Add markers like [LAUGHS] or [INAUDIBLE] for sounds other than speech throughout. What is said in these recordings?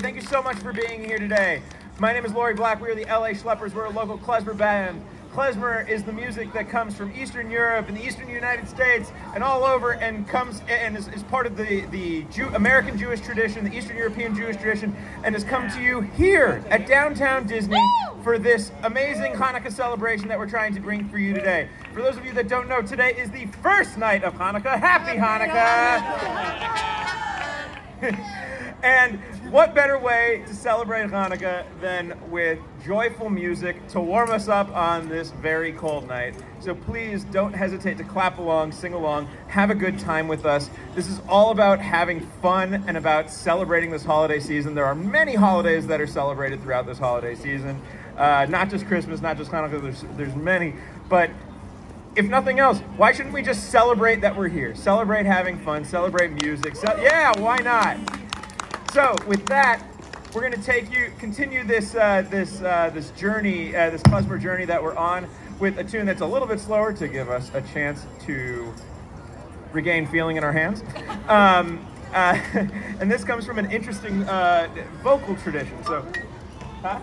Thank you so much for being here today. My name is Lori Black. We are the LA Schleppers. We're a local klezmer band. Klezmer is the music that comes from Eastern Europe and the Eastern United States and all over and comes and is, is part of the, the Jew, American Jewish tradition, the Eastern European Jewish tradition, and has come to you here at downtown Disney for this amazing Hanukkah celebration that we're trying to bring for you today. For those of you that don't know, today is the first night of Hanukkah. Happy Hanukkah! [LAUGHS] And what better way to celebrate Hanukkah than with joyful music to warm us up on this very cold night? So please don't hesitate to clap along, sing along, have a good time with us. This is all about having fun and about celebrating this holiday season. There are many holidays that are celebrated throughout this holiday season, uh, not just Christmas, not just Hanukkah, there's, there's many. But if nothing else, why shouldn't we just celebrate that we're here? Celebrate having fun, celebrate music. Ce- yeah, why not? So with that, we're going to take you, continue this uh, this uh, this journey, uh, this klezmer journey that we're on with a tune that's a little bit slower to give us a chance to regain feeling in our hands. [LAUGHS] Um, uh, [LAUGHS] and this comes from an interesting uh, vocal tradition. So, huh?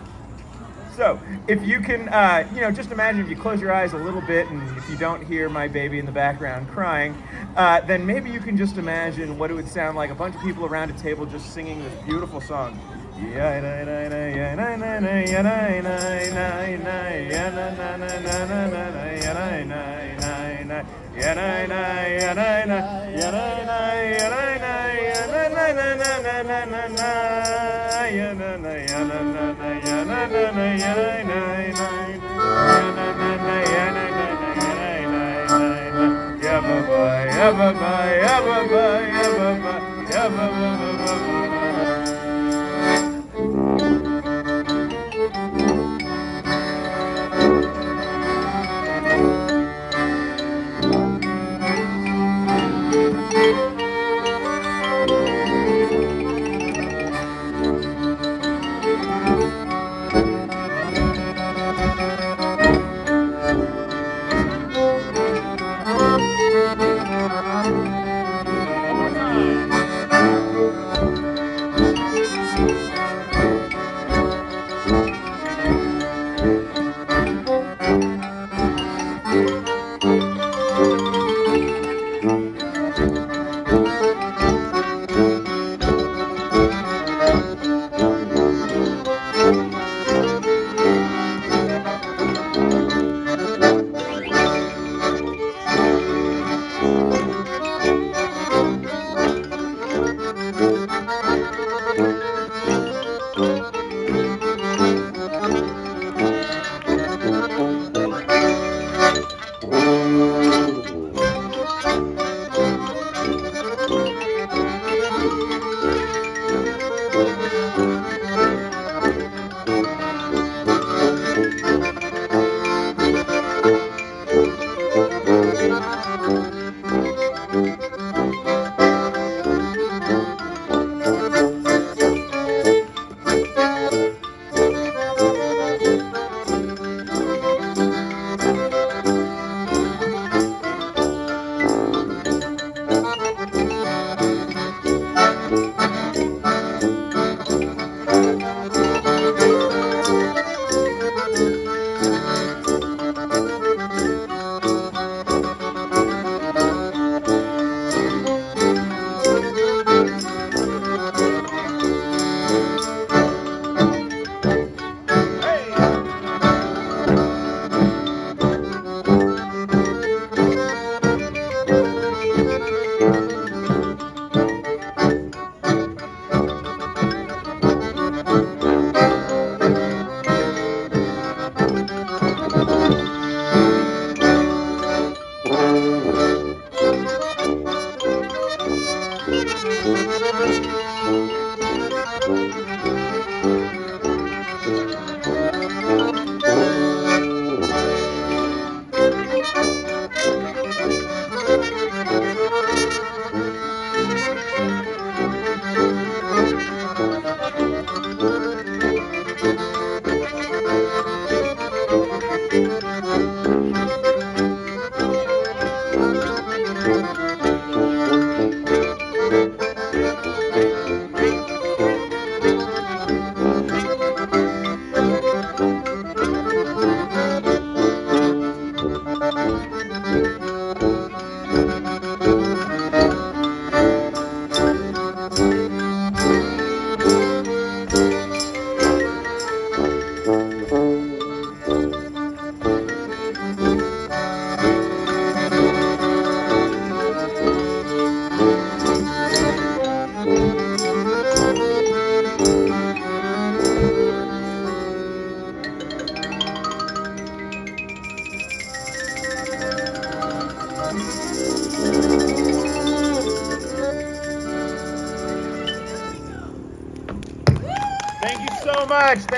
So if you can, uh, you know, just imagine if you close your eyes a little bit and if you don't hear my baby in the background crying, uh, then maybe you can just imagine what it would sound like a bunch of people around a table just singing this beautiful song. Yabba, yabba, yabba, yabba, yabba, yabba,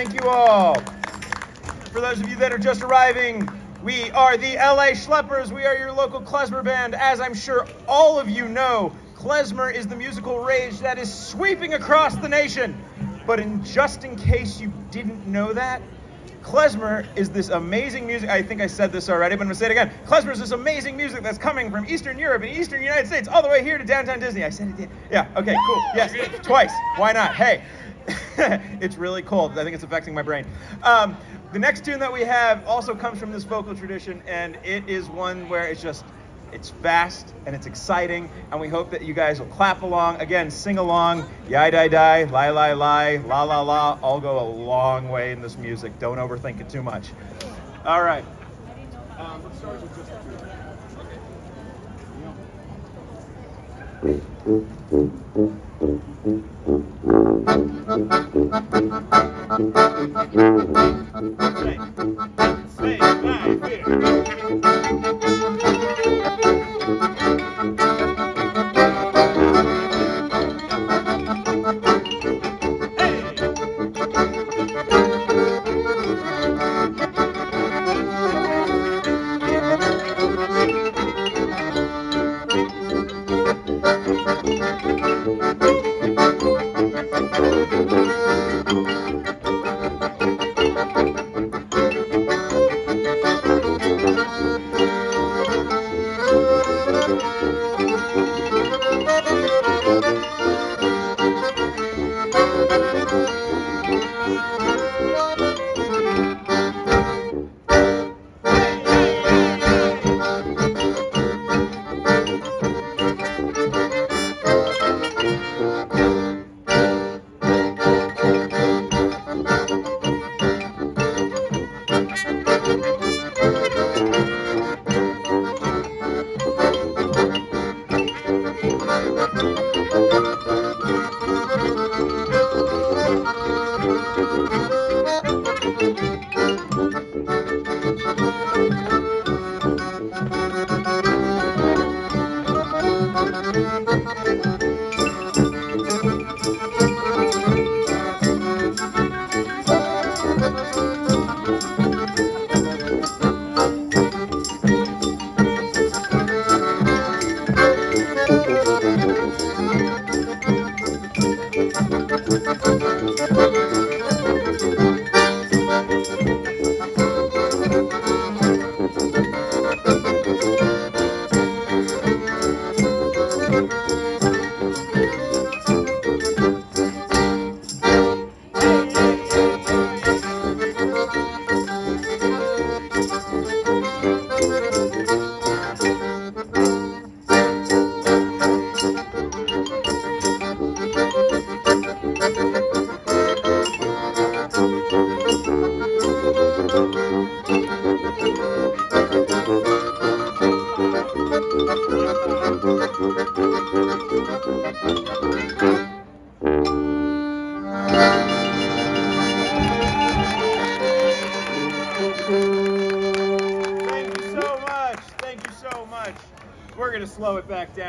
Thank you all. For those of you that are just arriving, we are the LA Schleppers. We are your local klezmer band. As I'm sure all of you know, klezmer is the musical rage that is sweeping across the nation. But in just in case you didn't know that, klezmer is this amazing music. I think I said this already, but I'm gonna say it again. Klezmer is this amazing music that's coming from Eastern Europe and Eastern United States all the way here to downtown Disney. I said it did. Yeah, okay, cool. Yes, twice. Why not? Hey, [LAUGHS] it's really cold. I think it's affecting my brain. Um, the next tune that we have also comes from this vocal tradition, and it is one where it's just it's fast and it's exciting, and we hope that you guys will clap along. Again, sing along. Yai die die, lie lie lie, la la la, all go a long way in this music. Don't overthink it too much. All right. Um, let's start with just Say, say, Thank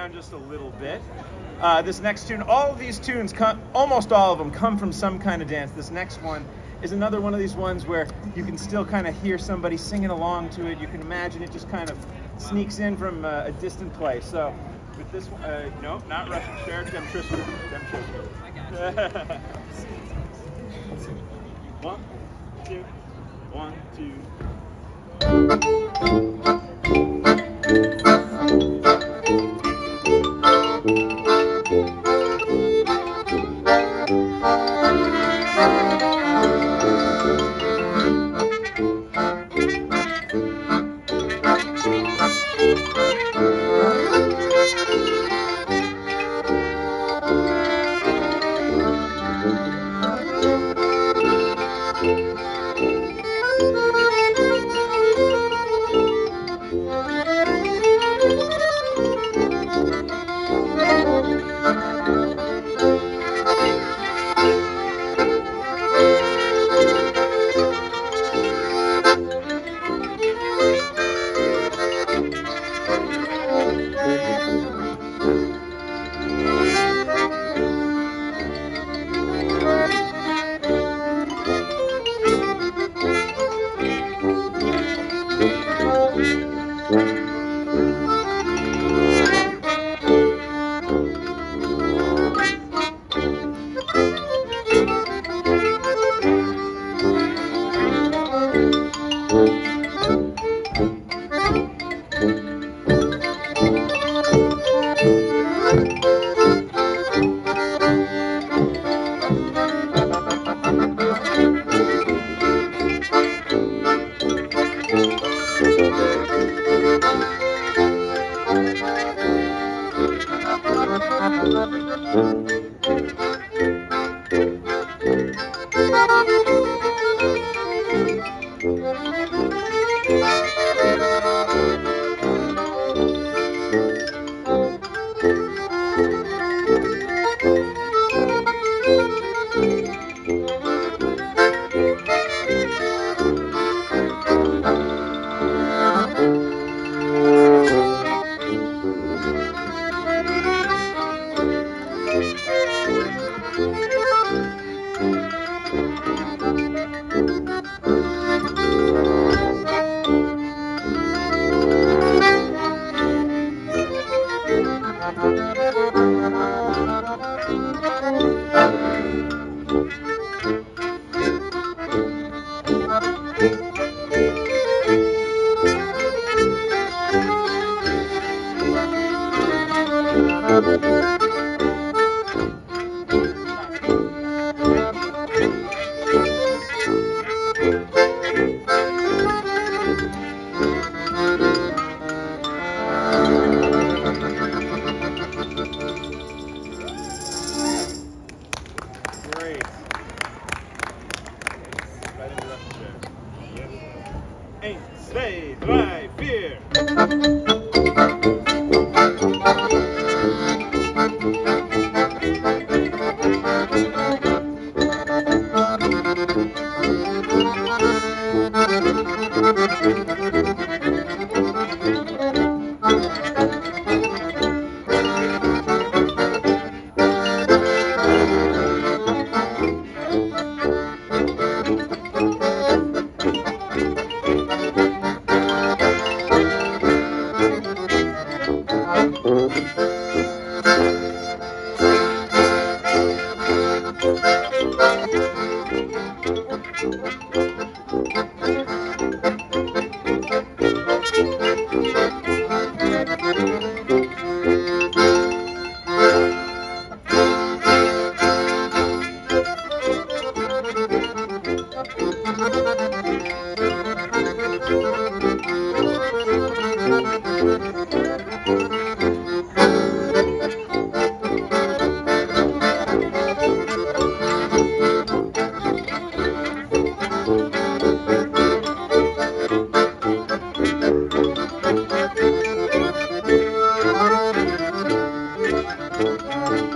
down just a little bit. Uh, this next tune, all of these tunes, come, almost all of them, come from some kind of dance. This next one is another one of these ones where you can still kind of hear somebody singing along to it. You can imagine it just kind of sneaks in from uh, a distant place. So with this one, uh, no, not Russian Shared, Dem Tristan. Dem Tristan. [LAUGHS] one, two, one, two. Thank Música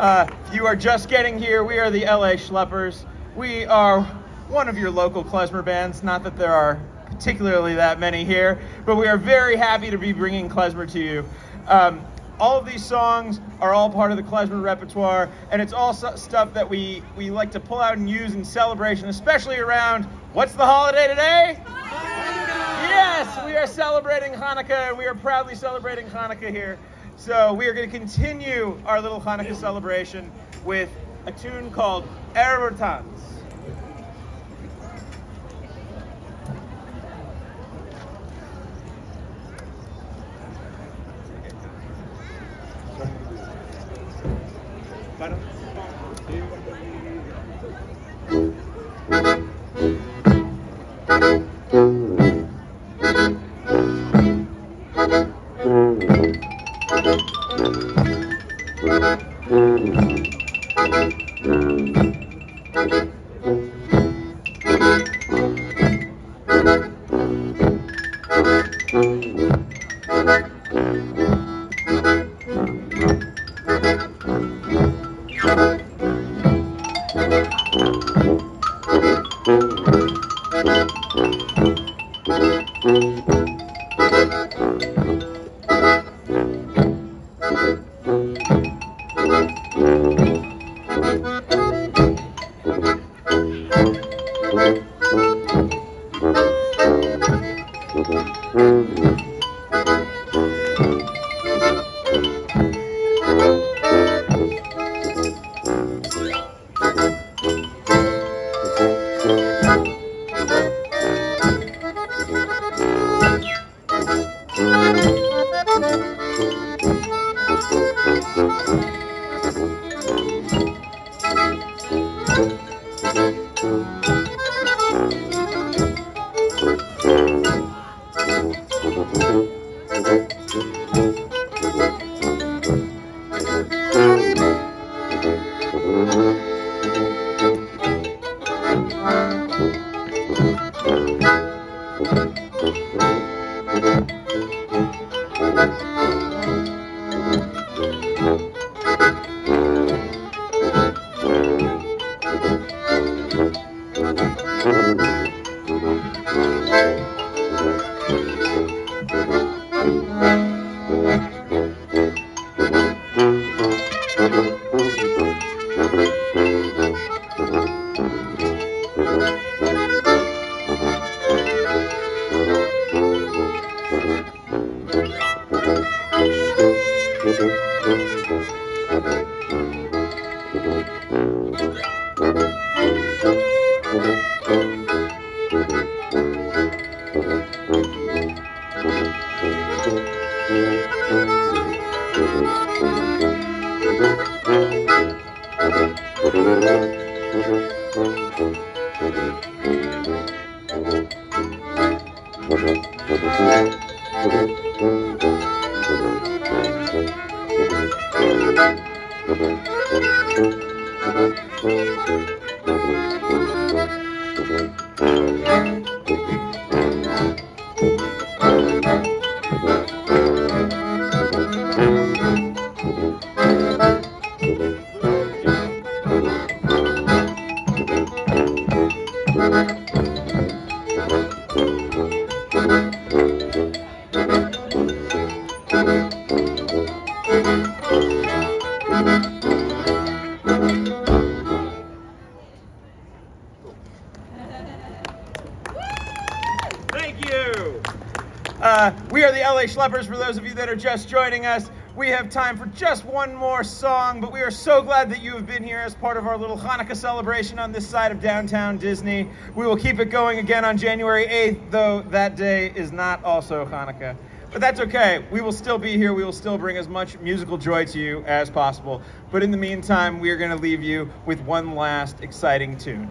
Uh, if you are just getting here, we are the LA Schleppers. We are one of your local klezmer bands. Not that there are particularly that many here, but we are very happy to be bringing klezmer to you. Um, all of these songs are all part of the klezmer repertoire, and it's all stuff that we, we like to pull out and use in celebration, especially around what's the holiday today? Yes, we are celebrating Hanukkah, and we are proudly celebrating Hanukkah here. So we are going to continue our little Hanukkah celebration with a tune called Erev Tanz. Schleppers, for those of you that are just joining us. We have time for just one more song, but we are so glad that you have been here as part of our little Hanukkah celebration on this side of downtown Disney. We will keep it going again on January 8th, though that day is not also Hanukkah. But that's okay. We will still be here. We will still bring as much musical joy to you as possible. But in the meantime, we are going to leave you with one last exciting tune.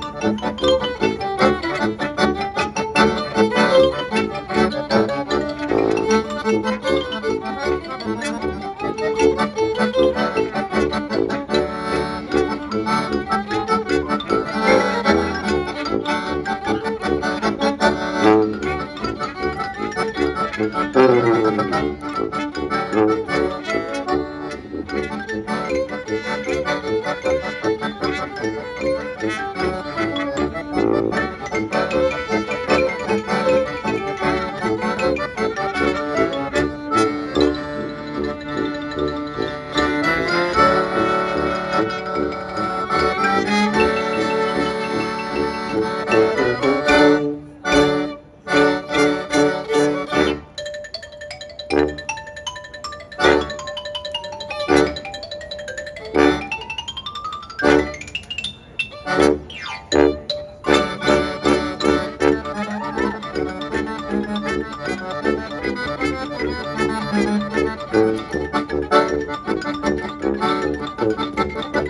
Música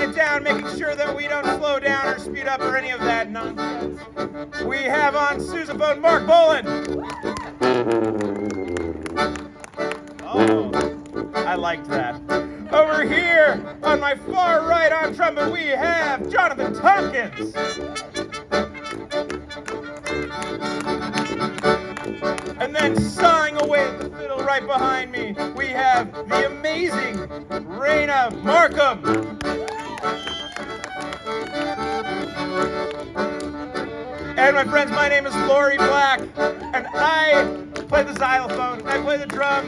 it down, making sure that we don't slow down or speed up or any of that nonsense. We have on sousaphone Mark Boland. Oh, I liked that. Over here, on my far right on trumpet, we have Jonathan Tompkins. And then sawing away at the fiddle right behind me, we have the amazing Raina Markham. And my friends, my name is Lori Black, and I play the xylophone, I play the drum,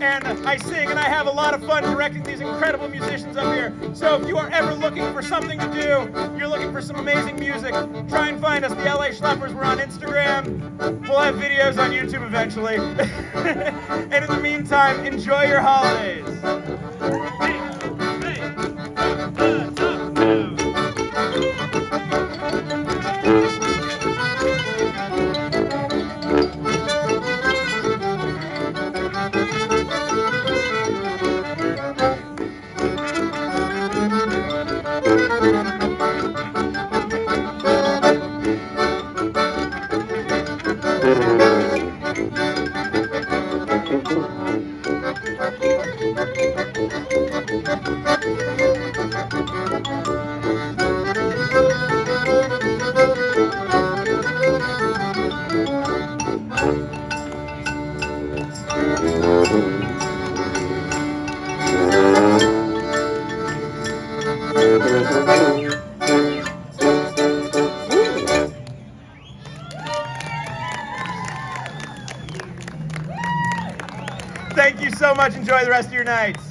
and I sing, and I have a lot of fun directing these incredible musicians up here. So if you are ever looking for something to do, you're looking for some amazing music, try and find us, the LA Schleppers. We're on Instagram. We'll have videos on YouTube eventually. [LAUGHS] and in the meantime, enjoy your holidays. Thank you so much. Enjoy the rest of your nights.